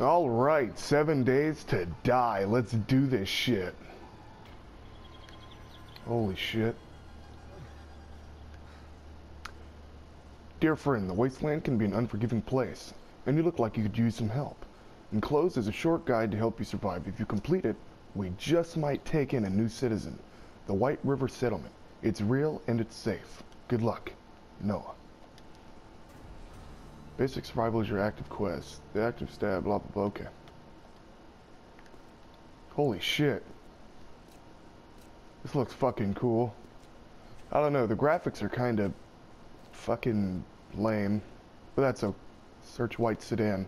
All right, seven days to die. Let's do this shit. Holy shit. Dear friend, the wasteland can be an unforgiving place, and you look like you could use some help. Enclosed is a short guide to help you survive. If you complete it, we just might take in a new citizen. The White River Settlement. It's real and it's safe. Good luck. Noah. Basic survival is your active quest. The active stab, blah blah blah. Okay. Holy shit. This looks fucking cool. I don't know, the graphics are kind of fucking lame. But that's a search white sedan.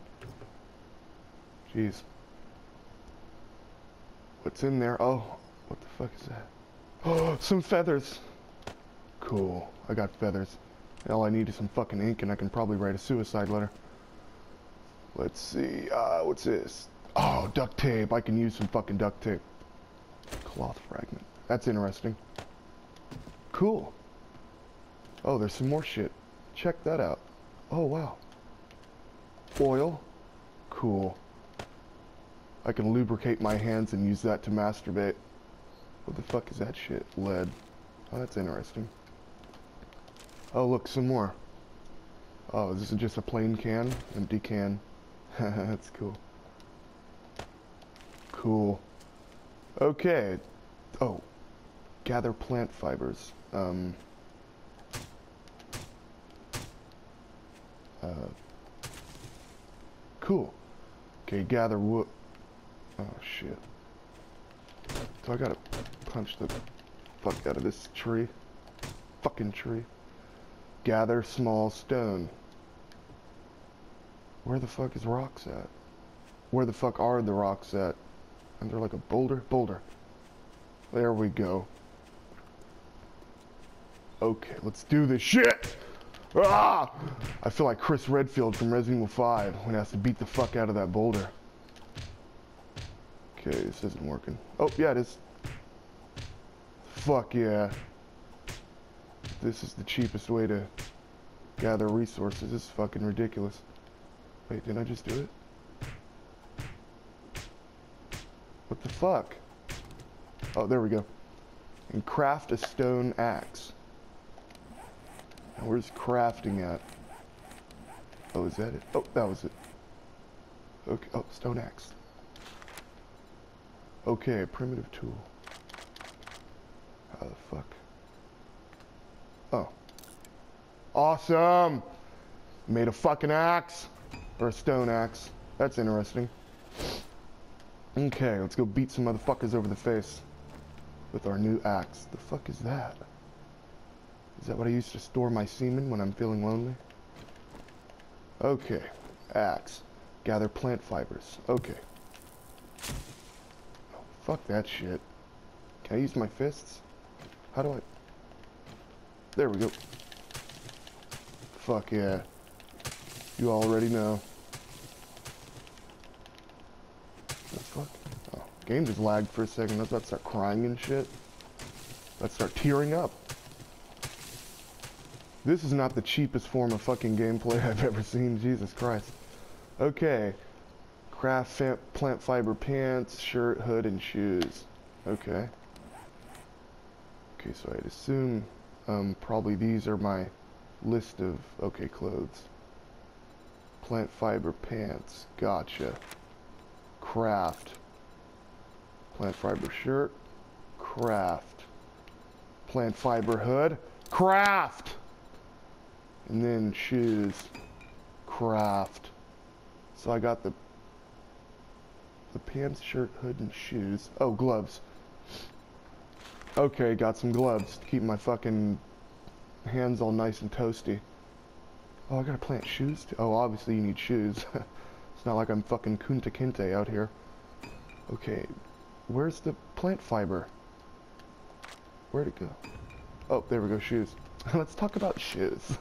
Jeez. What's in there? Oh, what the fuck is that? Oh, some feathers. Cool. I got feathers. All I need is some fucking ink and I can probably write a suicide letter. Let's see, uh, what's this? Oh, duct tape. I can use some fucking duct tape. Cloth fragment. That's interesting. Cool. Oh, there's some more shit. Check that out. Oh, wow. Oil. Cool. I can lubricate my hands and use that to masturbate. What the fuck is that shit? Lead. Oh, that's interesting. Oh, look, some more. Oh, this is just a plain can? Empty can. That's cool. Cool. Okay. Oh. Gather plant fibers. Um. Uh. Cool. Okay, gather wood. Oh, shit. So I gotta punch the fuck out of this tree. Fucking tree. Gather small stone. Where the fuck is rocks at? Where the fuck are the rocks at? And they're like a boulder? Boulder. There we go. Okay, let's do this shit! Ah! I feel like Chris Redfield from Resident Evil 5 when he has to beat the fuck out of that boulder. Okay, this isn't working. Oh, yeah, it is. Fuck yeah this is the cheapest way to gather resources. This is fucking ridiculous. Wait, did I just do it? What the fuck? Oh, there we go. And craft a stone axe. Now, where's crafting at? Oh, is that it? Oh, that was it. Okay, oh, stone axe. Okay, primitive tool. How the fuck? Oh. Awesome! Made a fucking axe. Or a stone axe. That's interesting. Okay, let's go beat some motherfuckers over the face. With our new axe. The fuck is that? Is that what I use to store my semen when I'm feeling lonely? Okay. Axe. Gather plant fibers. Okay. Oh, fuck that shit. Can I use my fists? How do I... There we go. Fuck yeah. You already know. The fuck? Oh, game just lagged for a second. Was about to start crying and shit. Let's start tearing up. This is not the cheapest form of fucking gameplay I've ever seen. Jesus Christ. Okay. Craft plant fiber pants, shirt, hood, and shoes. Okay. Okay, so I'd assume um, probably these are my list of, okay, clothes. Plant fiber pants, gotcha. Craft. Plant fiber shirt, craft. Plant fiber hood, craft! And then shoes, craft. So I got the the pants, shirt, hood, and shoes. Oh, gloves. Okay, got some gloves to keep my fucking hands all nice and toasty. Oh, I gotta plant shoes. Oh, obviously you need shoes. it's not like I'm fucking Kunta Kinte out here. Okay, where's the plant fiber? Where'd it go? Oh, there we go, shoes. Let's talk about shoes.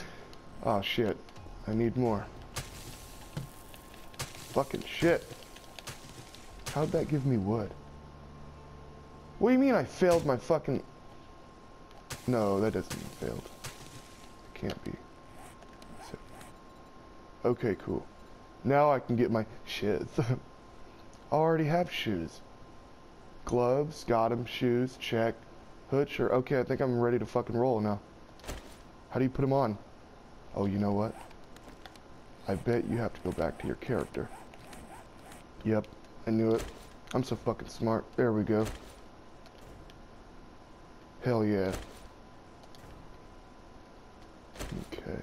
oh shit, I need more. Fucking shit. How'd that give me wood? What do you mean I failed my fucking... No, that doesn't mean failed. It can't be. Okay, cool. Now I can get my shit. I already have shoes. Gloves, got them, Shoes, check. Hood, sure. Okay, I think I'm ready to fucking roll now. How do you put them on? Oh, you know what? I bet you have to go back to your character. Yep, I knew it. I'm so fucking smart. There we go. Hell yeah. Okay.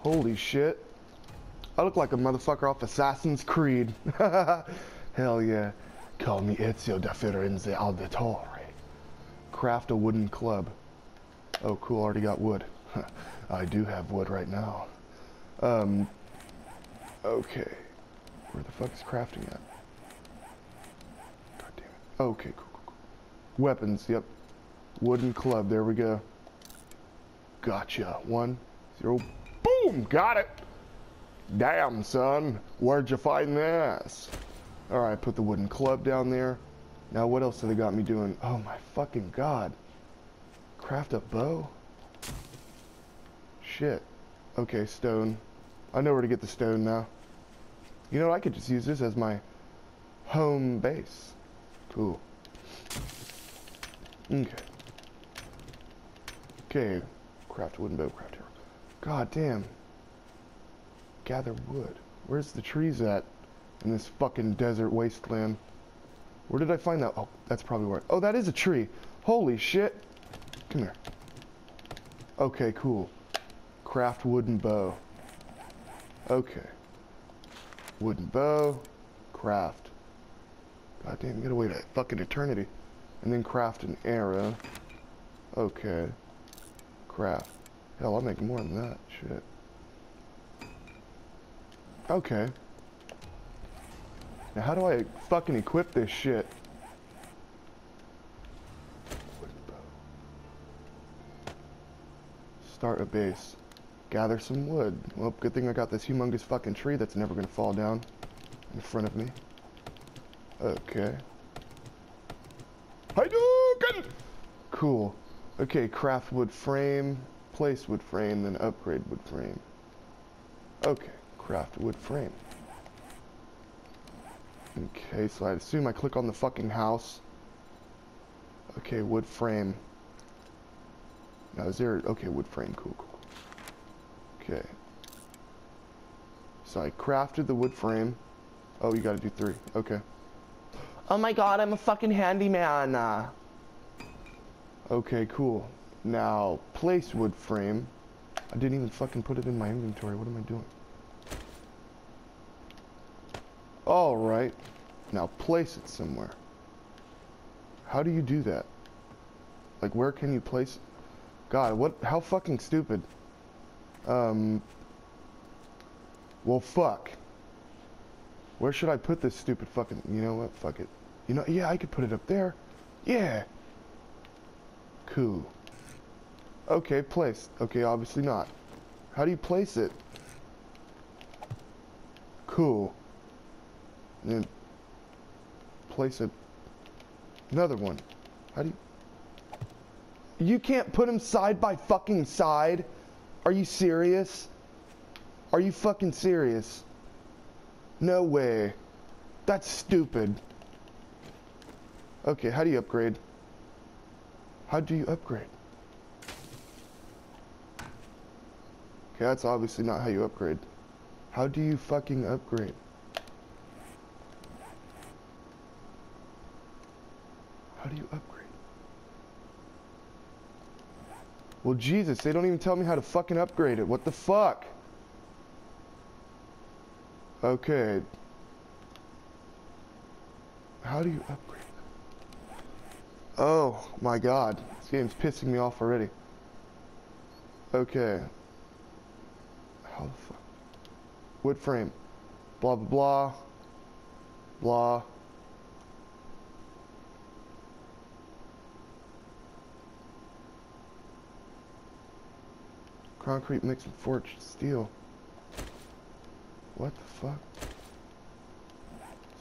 Holy shit. I look like a motherfucker off Assassin's Creed. Hell yeah. Call me Ezio da Firenze Auditore. Craft a wooden club. Oh, cool, already got wood. I do have wood right now. Um, okay. Where the fuck is crafting at? God damn it. Okay, cool. Weapons, yep. Wooden club, there we go. Gotcha. One, zero, boom! Got it! Damn, son. Where'd you find this? Alright, put the wooden club down there. Now, what else have they got me doing? Oh, my fucking god. Craft a bow? Shit. Okay, stone. I know where to get the stone now. You know? I could just use this as my home base. Cool. Okay. Okay. Craft wooden bow, craft. God damn. Gather wood. Where's the trees at in this fucking desert wasteland? Where did I find that? Oh, that's probably where. Oh, that is a tree. Holy shit. Come here. Okay, cool. Craft wooden bow. Okay. Wooden bow. Craft. God damn, get away to fucking eternity. And then craft an arrow. Okay. Craft. Hell, I'll make more than that. Shit. Okay. Now how do I fucking equip this shit? Start a base. Gather some wood. Well, good thing I got this humongous fucking tree that's never gonna fall down in front of me. Okay. Hadouken! Cool. Okay, craft wood frame, place wood frame, then upgrade wood frame. Okay, craft wood frame. Okay, so I assume I click on the fucking house. Okay, wood frame. Now is there, okay, wood frame, cool, cool. Okay. So I crafted the wood frame. Oh, you gotta do three, okay. Oh my god, I'm a fucking handyman. Uh. Okay, cool. Now, place wood frame. I didn't even fucking put it in my inventory. What am I doing? Alright. Now place it somewhere. How do you do that? Like, where can you place... God, what... How fucking stupid. Um... Well, fuck. Where should I put this stupid fucking... You know what? Fuck it. You know, yeah, I could put it up there. Yeah. Cool. Okay, place. Okay, obviously not. How do you place it? Cool. And then place a, another one. How do you... You can't put them side by fucking side? Are you serious? Are you fucking serious? No way. That's stupid. Okay, how do you upgrade? How do you upgrade? Okay, that's obviously not how you upgrade. How do you fucking upgrade? How do you upgrade? Well, Jesus, they don't even tell me how to fucking upgrade it. What the fuck? Okay. How do you upgrade? Oh, my God. This game's pissing me off already. Okay. How the fuck? Wood frame. Blah, blah, blah. Blah. Concrete mixed with forged steel. What the fuck?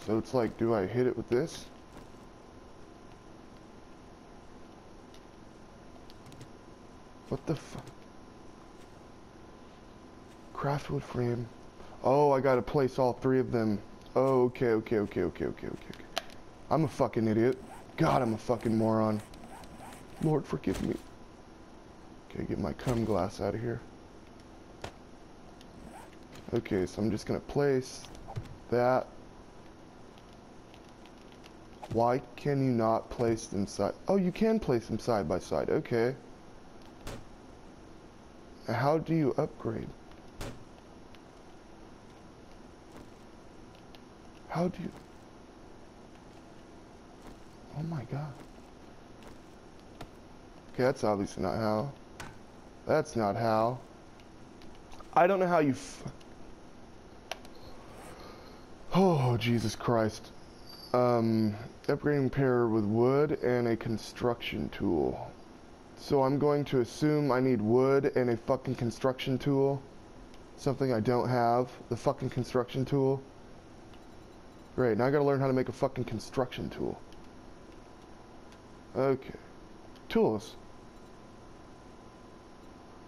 So it's like, do I hit it with this? What the fuck? Craftwood frame. Oh, I gotta place all three of them. Oh, okay, okay, okay, okay, okay, okay, okay. I'm a fucking idiot. God, I'm a fucking moron. Lord, forgive me. Okay, get my cum glass out of here. Okay, so I'm just gonna place that. Why can you not place them side? Oh, you can place them side by side. Okay. How do you upgrade? How do you... Oh my god. Okay, that's obviously not how. That's not how. I don't know how you Oh, Jesus Christ. Um, upgrading pair with wood and a construction tool. So I'm going to assume I need wood and a fucking construction tool. Something I don't have. The fucking construction tool. Great, now I gotta learn how to make a fucking construction tool. Okay. Tools.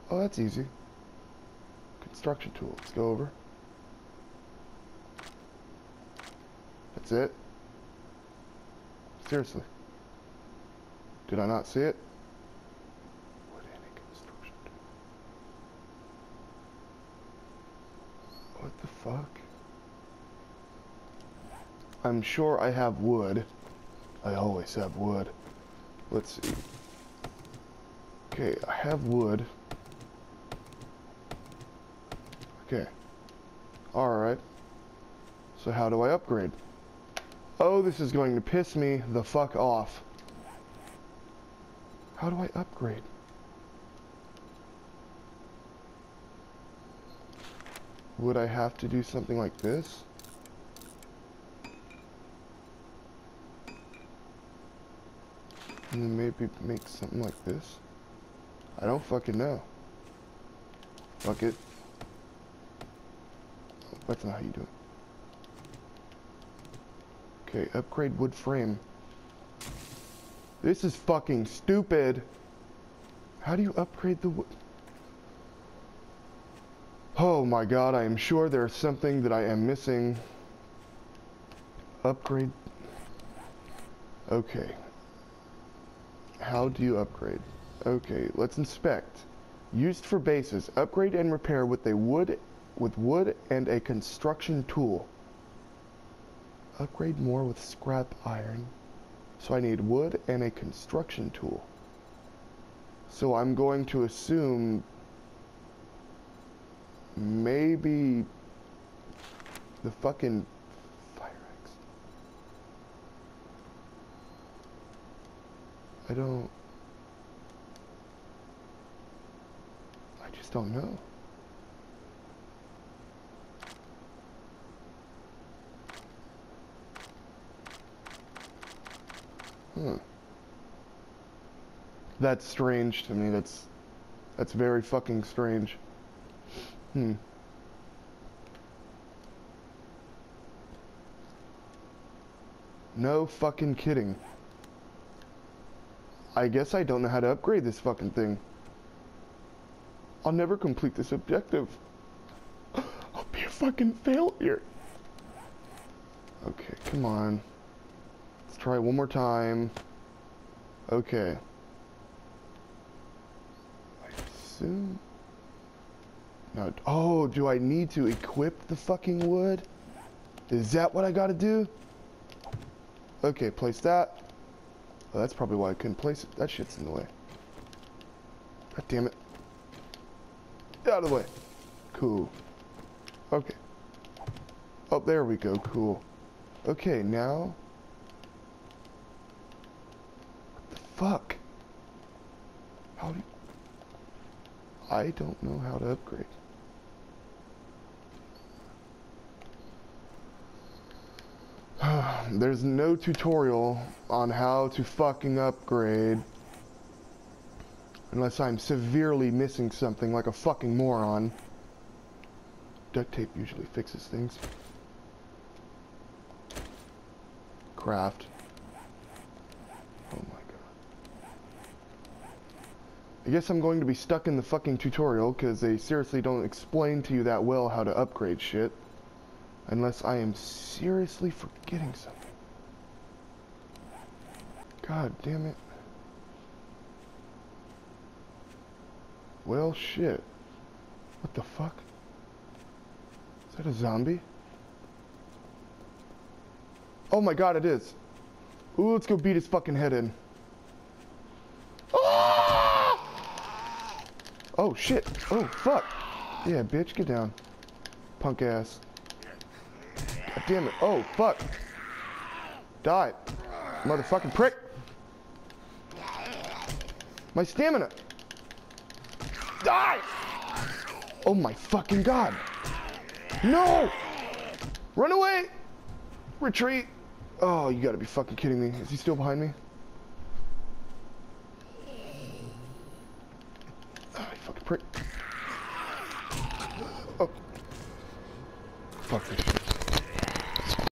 Oh, that's easy. Construction tool. Let's go over. That's it. Seriously. Did I not see it? Wood any construction What the fuck? I'm sure I have wood. I always have wood. Let's see. Okay, I have wood. Okay. Alright. So how do I upgrade? Oh, this is going to piss me the fuck off. How do I upgrade? Would I have to do something like this? And then maybe make something like this? I don't fucking know. Fuck it. That's not how you do it. Okay, upgrade wood frame. This is fucking stupid. How do you upgrade the wood? Oh my god, I am sure there's something that I am missing. Upgrade. Okay. How do you upgrade? Okay, let's inspect. Used for bases. Upgrade and repair with a wood with wood and a construction tool. Upgrade more with scrap iron. So I need wood and a construction tool. So I'm going to assume maybe the fucking fire axe. I don't... I just don't know. Hmm. That's strange to me. That's that's very fucking strange. Hmm. No fucking kidding. I guess I don't know how to upgrade this fucking thing. I'll never complete this objective. I'll be a fucking failure. Okay, come on. Try one more time. Okay. I assume... Now, oh, do I need to equip the fucking wood? Is that what I gotta do? Okay, place that. That's probably why I couldn't place it. That shit's in the way. God damn it. Get out of the way. Cool. Okay. Oh, there we go. Cool. Okay, now fuck? How do. I don't know how to upgrade. There's no tutorial on how to fucking upgrade. Unless I'm severely missing something like a fucking moron. Duct tape usually fixes things. Craft. I guess I'm going to be stuck in the fucking tutorial because they seriously don't explain to you that well how to upgrade shit. Unless I am seriously forgetting something. God damn it. Well, shit. What the fuck? Is that a zombie? Oh my god, it is. Ooh, let's go beat his fucking head in. Oh shit. Oh fuck. Yeah, bitch, get down. Punk ass. God damn it. Oh fuck. Die. Motherfucking prick. My stamina. Die! Oh my fucking god. No! Run away! Retreat! Oh, you gotta be fucking kidding me. Is he still behind me? Oh, you fucking prick. Oh. Fuck this.